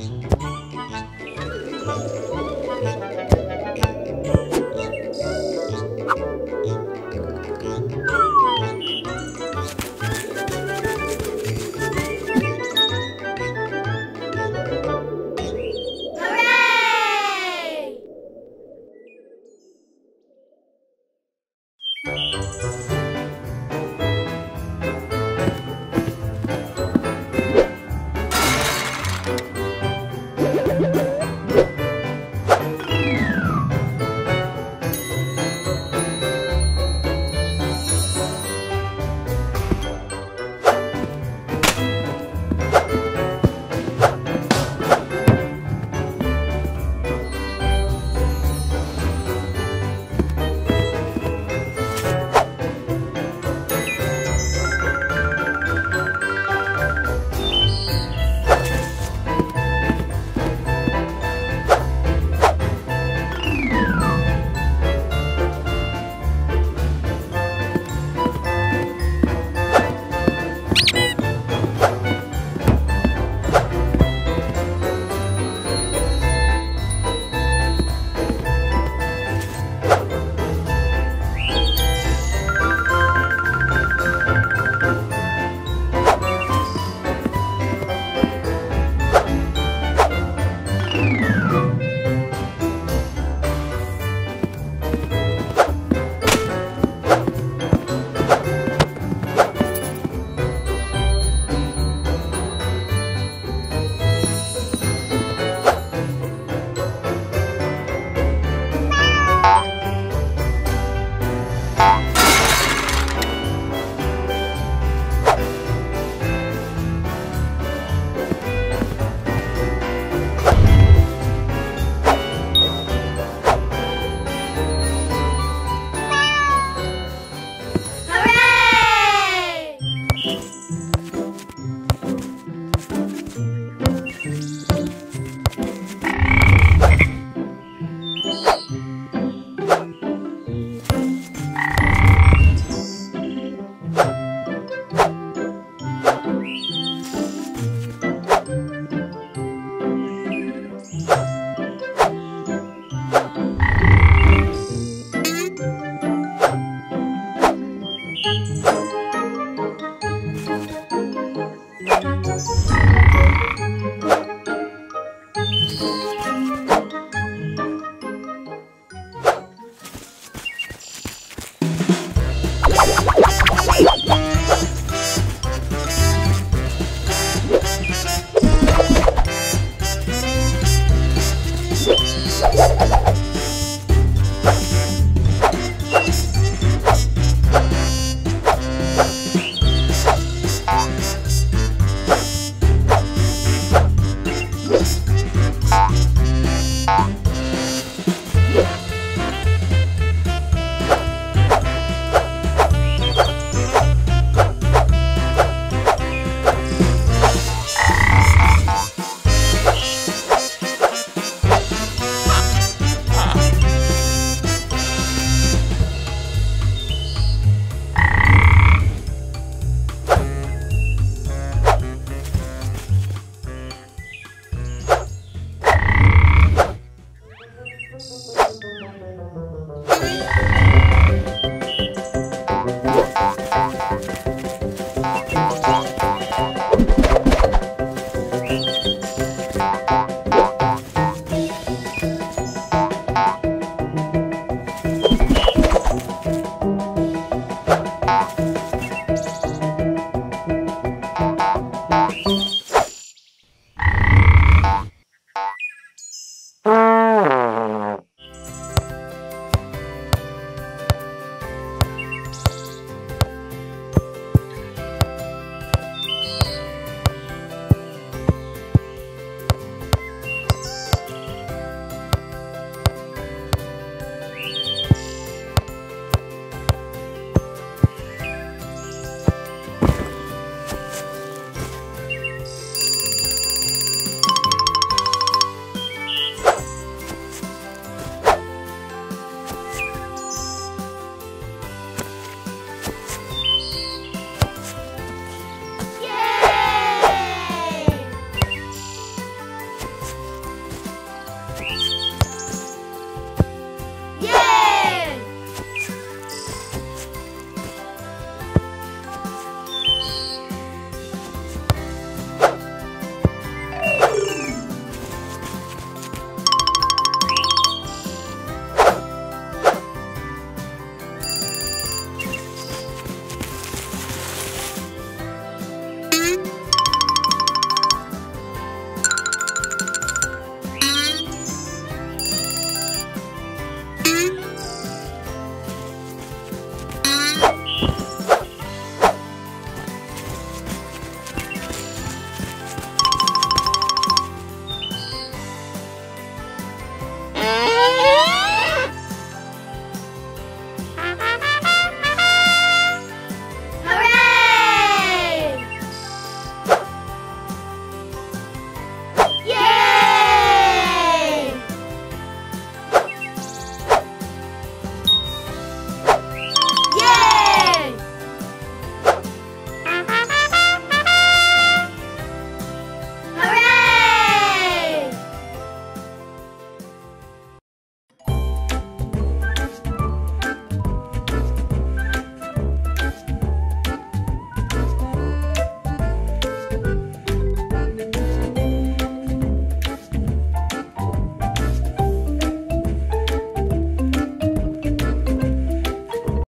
Música